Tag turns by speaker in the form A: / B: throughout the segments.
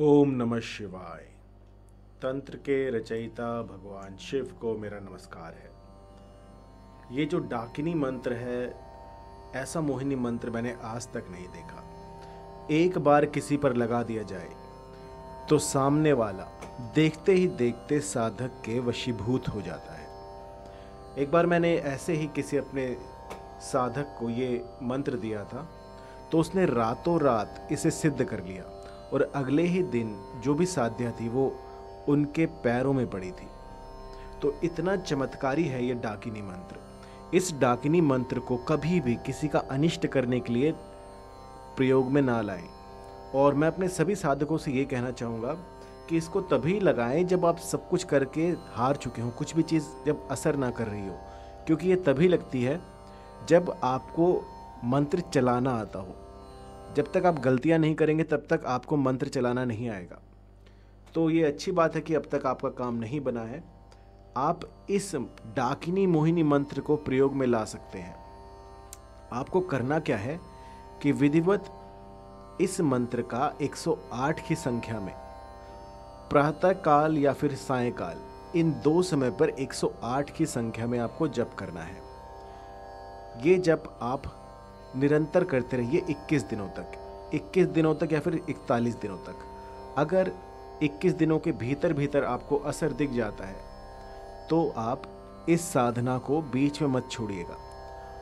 A: ओम नमः शिवाय। तंत्र के रचयिता भगवान शिव को मेरा नमस्कार है। ये जो डाकिनी मंत्र है, ऐसा मोहिनी मंत्र मैंने आज तक नहीं देखा। एक बार किसी पर लगा दिया जाए तो सामने वाला देखते ही देखते साधक के वशीभूत हो जाता है। एक बार मैंने ऐसे ही किसी अपने साधक को ये मंत्र दिया था तो उसने रातों रात इसे सिद्ध कर लिया। और अगले ही दिन जो भी साध्या थी वो उनके पैरों में पड़ी थी। तो इतना चमत्कारी है ये डाकिनी मंत्र। इस डाकिनी मंत्र को कभी भी किसी का अनिष्ट करने के लिए प्रयोग में ना लाएँ। और मैं अपने सभी साधकों से ये कहना चाहूँगा कि इसको तभी लगाएँ जब आप सब कुछ करके हार चुके हों, कुछ भी चीज़ जब असर ना कर रही हो, क्योंकि ये तभी लगती है जब आपको मंत्र चलाना आता हो। जब तक आप गलतियाँ नहीं करेंगे, तब तक आपको मंत्र चलाना नहीं आएगा। तो ये अच्छी बात है कि अब तक आपका काम नहीं बना है। आप इस डाकिनी मोहिनी मंत्र को प्रयोग में ला सकते हैं। आपको करना क्या है कि विधिवत इस मंत्र का 108 की संख्या में प्रातः काल या फिर सायकाल, इन दो समय पर 108 की संख्या में आपको जप करना है। ये जप आप निरंतर करते रहिए 21 दिनों तक। 21 दिनों तक या फिर 41 दिनों तक। अगर 21 दिनों के भीतर भीतर आपको असर दिख जाता है तो आप इस साधना को बीच में मत छोड़िएगा।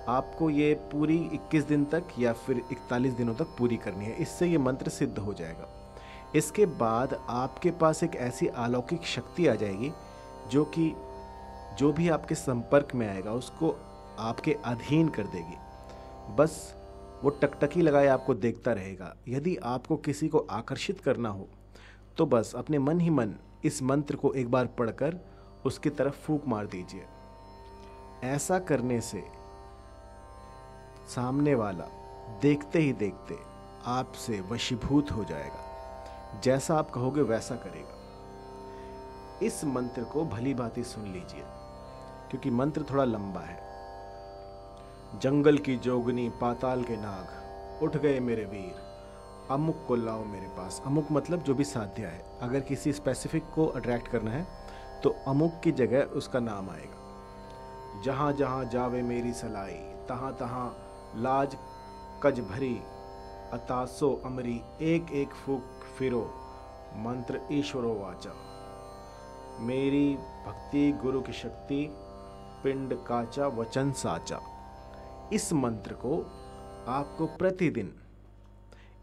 A: आपको ये पूरी 21 दिन तक या फिर 41 दिनों तक पूरी करनी है। इससे ये मंत्र सिद्ध हो जाएगा। इसके बाद आपके पास एक ऐसी अलौकिक शक्ति आ जाएगी, जो कि, जो भी आपके संपर्क में आएगा, उसको आपके अधीन कर देगी। बस वो टकटकी लगाए आपको देखता रहेगा। यदि आपको किसी को आकर्षित करना हो तो बस अपने मन ही मन इस मंत्र को एक बार पढ़कर उसकी तरफ़ फूक मार दीजिए। ऐसा करने से सामने वाला देखते ही देखते आपसे वशीभूत हो जाएगा। जैसा आप कहोगे वैसा करेगा। इस मंत्र को भली भांति सुन लीजिए, क्योंकि मंत्र थोड़ा लंबा है। जंगल की जोगनी पाताल के नाग उठ गए मेरे वीर। अमुक को लाओ मेरे पास। अमुक मतलब जो भी साध्य है। अगर किसी स्पेसिफिक को अट्रैक्ट करना है तो अमुक की जगह उसका नाम आएगा। जहाँ जहाँ जावे मेरी सलाई, तहाँ तहाँ लाज कज भरी, अतासो अमरी, एक एक फूक फिरो, मंत्र ईश्वरो वाचा। मेरी भक्ति, गुरु की शक्ति, पिंड काचा, वचन साचा। इस मंत्र को आपको प्रतिदिन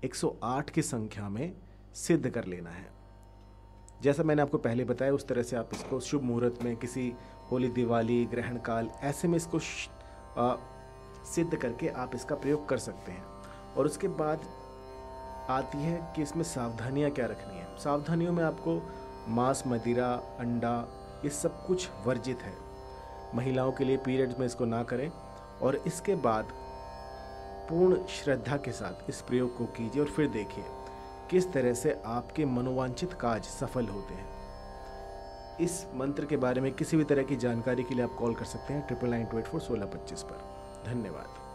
A: 108 की संख्या में सिद्ध कर लेना है। जैसा मैंने आपको पहले बताया उस तरह से आप इसको शुभ मुहूर्त में किसी होली दिवाली ग्रहण काल ऐसे में इसको आ, सिद्ध करके आप इसका प्रयोग कर सकते हैं। और उसके बाद आती है कि इसमें सावधानियाँ क्या रखनी है। सावधानियों में आपको मांस मदिरा अंडा ये सब कुछ वर्जित है। महिलाओं के लिए पीरियड्स में इसको ना करें। और इसके बाद पूर्ण श्रद्धा के साथ इस प्रयोग को कीजिए और फिर देखिए किस तरह से आपके मनोवांछित काज सफल होते हैं। इस मंत्र के बारे में किसी भी तरह की जानकारी के लिए आप कॉल कर सकते हैं triple nine two eight four सोलह पच्चीस पर। धन्यवाद।